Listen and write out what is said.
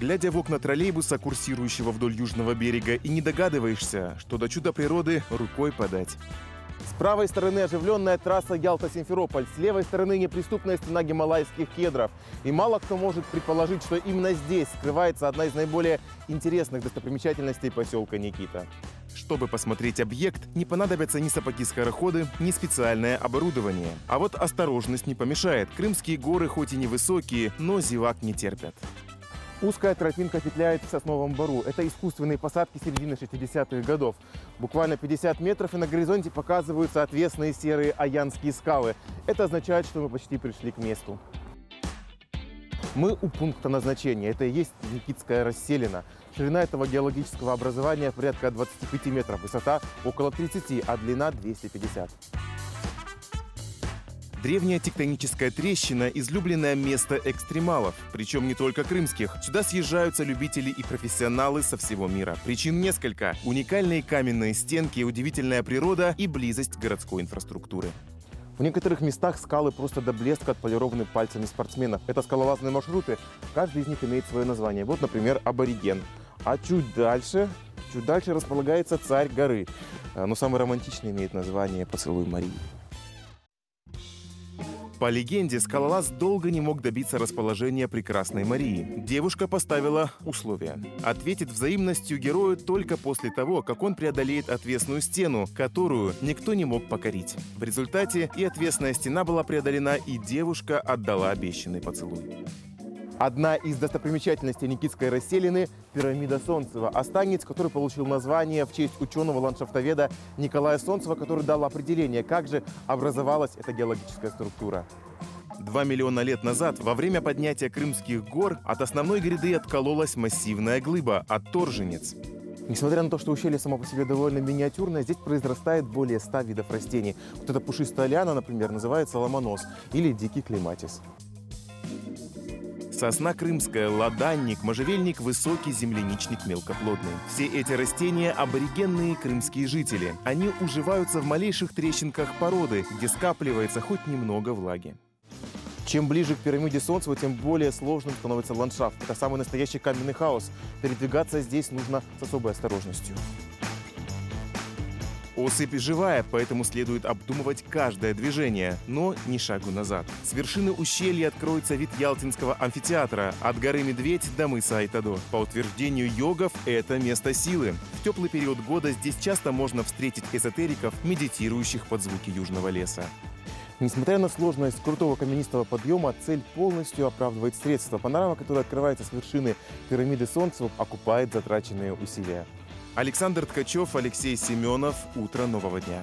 глядя в окна троллейбуса, курсирующего вдоль южного берега, и не догадываешься, что до чуда природы рукой подать. С правой стороны оживленная трасса Ялта-Симферополь, с левой стороны неприступная стена гималайских кедров. И мало кто может предположить, что именно здесь скрывается одна из наиболее интересных достопримечательностей поселка Никита. Чтобы посмотреть объект, не понадобятся ни сапоги-скороходы, ни специальное оборудование. А вот осторожность не помешает. Крымские горы хоть и невысокие, но зевак не терпят. Узкая тропинка петляет в Сосновом Бару. Это искусственные посадки середины 60-х годов. Буквально 50 метров, и на горизонте показываются отвесные серые аянские скалы. Это означает, что мы почти пришли к месту. Мы у пункта назначения. Это и есть Никитская расселена. Ширина этого геологического образования порядка 25 метров, высота около 30, а длина 250. Древняя тектоническая трещина – излюбленное место экстремалов, причем не только крымских. Сюда съезжаются любители и профессионалы со всего мира. Причин несколько – уникальные каменные стенки, удивительная природа и близость городской инфраструктуры. В некоторых местах скалы просто до блеска отполированы пальцами спортсменов. Это скалолазные маршруты. Каждый из них имеет свое название. Вот, например, абориген. А чуть дальше, чуть дальше располагается царь горы. Но самый романтичный имеет название «Поцелуй Марии». По легенде, скалолаз долго не мог добиться расположения прекрасной Марии. Девушка поставила условия. Ответит взаимностью герою только после того, как он преодолеет отвесную стену, которую никто не мог покорить. В результате и отвесная стена была преодолена, и девушка отдала обещанный поцелуй. Одна из достопримечательностей Никитской расселины – пирамида Солнцева. Останец, который получил название в честь ученого-ландшафтоведа Николая Солнцева, который дал определение, как же образовалась эта геологическая структура. Два миллиона лет назад, во время поднятия Крымских гор, от основной гряды откололась массивная глыба – отторженец. Несмотря на то, что ущелье само по себе довольно миниатюрное, здесь произрастает более 100 видов растений. Вот эта пушистая лиана, например, называется ломонос или дикий клематис. Сосна крымская, ладанник, можжевельник, высокий земляничник мелкоплодный. Все эти растения – аборигенные крымские жители. Они уживаются в малейших трещинках породы, где скапливается хоть немного влаги. Чем ближе к пирамиде Солнца, тем более сложным становится ландшафт. Это самый настоящий каменный хаос. Передвигаться здесь нужно с особой осторожностью. Осыпь живая, поэтому следует обдумывать каждое движение, но ни шагу назад. С вершины ущелья откроется вид Ялтинского амфитеатра, от горы Медведь до мыса Айтадо. По утверждению йогов, это место силы. В теплый период года здесь часто можно встретить эзотериков, медитирующих под звуки южного леса. Несмотря на сложность крутого каменистого подъема, цель полностью оправдывает средства. Панорама, которая открывается с вершины пирамиды Солнца, окупает затраченные усилия. Александр Ткачев, Алексей Семенов. Утро нового дня.